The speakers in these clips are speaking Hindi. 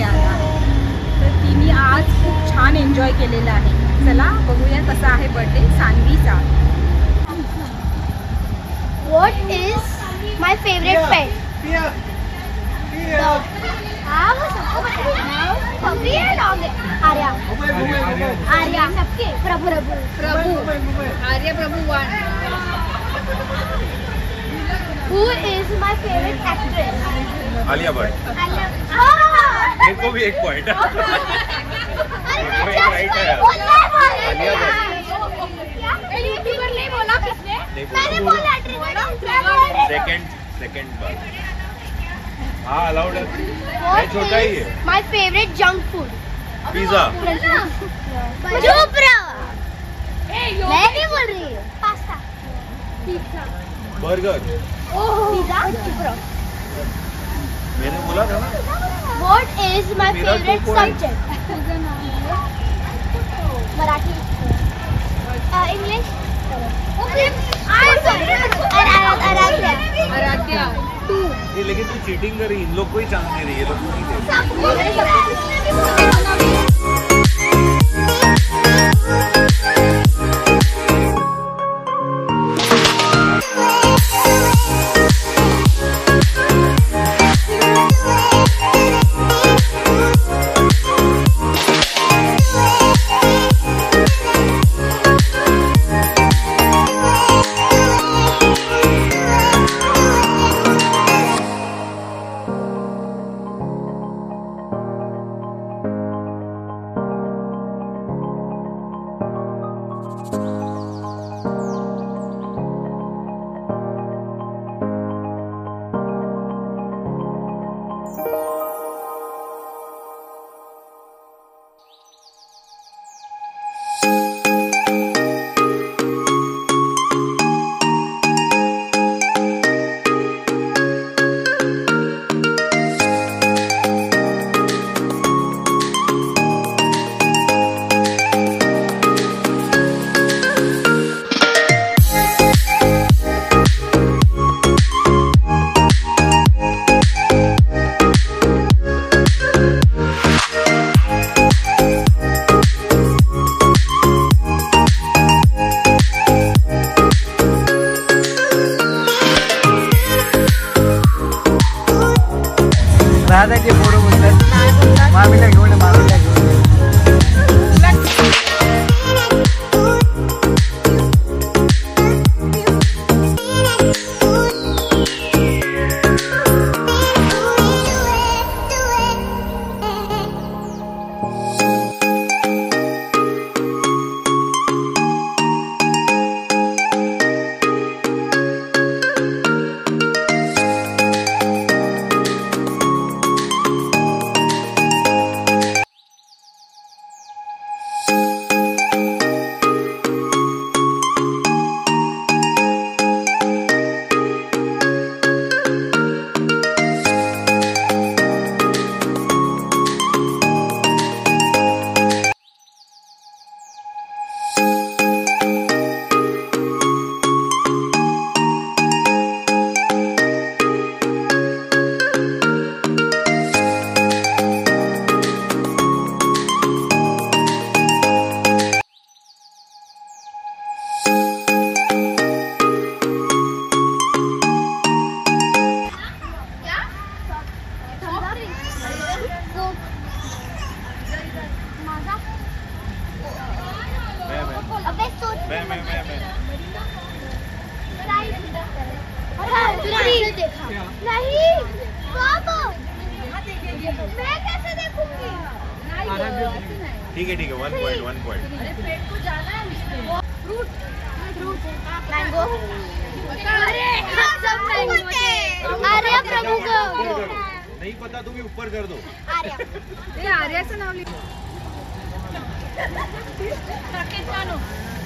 बर्थडे आला आहे. तर तिने आज खूप छान एन्जॉय केलेला आहे. चला बघूया कसा आहे बर्थडे सानवीचा What is my favorite pet? Dog. हाँ है पपी है डॉग है। आर्या। आर्या। सबके। Prabhu Prabhu. Prabhu. Arya Prabhu one. Who is my favorite actress? Alia Bhatt I love. हाँ मेरे को भी एक पॉइंट अरे है। है सेकंड सेकंड हाँ अलाउड है। छोटा ही है। My favourite junk food pizza चुप रहो मैं नहीं बोल रही हूँ। पास्ता पिज्जा बर्गर पिज्जा चुप रहो मैंने बोला था ना। What is my मेरा favorite two point. subject? Marathi. English Aaradhya ये लेकिन तू चीटिंग कर रही इन लोग को ही चांस दे रही है लोग को नहीं दे रही दादाचे फ़ोटो बोलतात नहीं ठीक है ठीक है वन पॉइंट वन पॉइंट अरे सब आर्या प्रभु को नहीं पता तो भी ऊपर कर दो। आर्या ये आर्या से नाम लिखो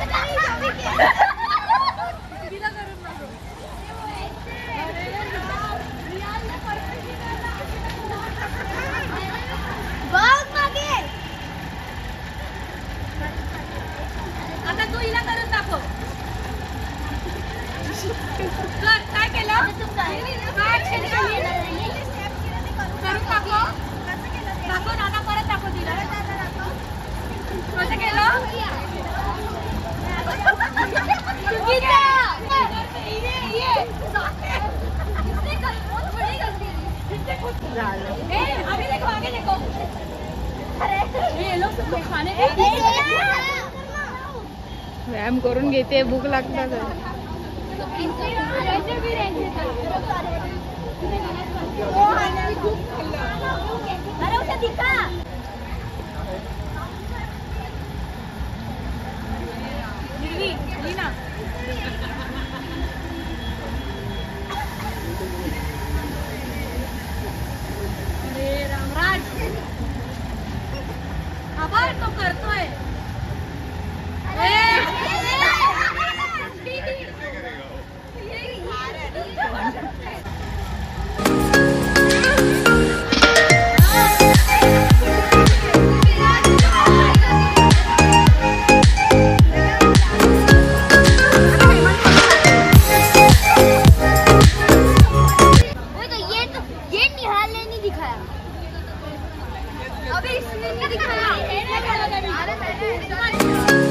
よろしくお願いします。सब खाने व्यायाम करून घेते भूक लागतात अरे उसे दिखा ही ना अरे रामराज आभार तो करतोय 你看看你谁来看看你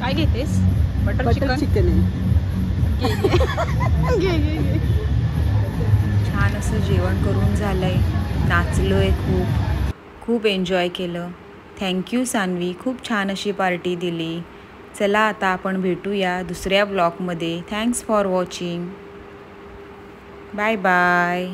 काय घेतेस? Butter chicken? चिकन आहे. छान असं जेवण करून झालं आहे नाचलो आहे खूप. खूप एन्जॉय केलं. Thank you Sanvi. खूप छान अशी पार्टी दिली. चला आता आपण भेटूया दुसऱ्या ब्लॉगमध्ये thanks for watching bye bye